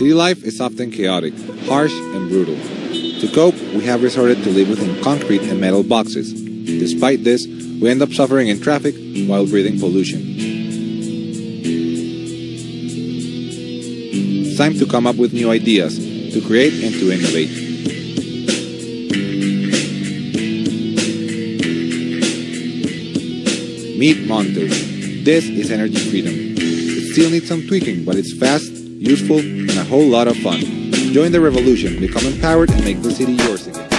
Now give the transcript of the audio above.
City life is often chaotic, harsh, and brutal. To cope, we have resorted to live within concrete and metal boxes. Despite this, we end up suffering in traffic while breathing pollution. It's time to come up with new ideas, to create and to innovate. Meet Monto. This is energy freedom. It still needs some tweaking, but it's fast, useful, whole lot of fun. Join the revolution, become empowered, and make the city yours again.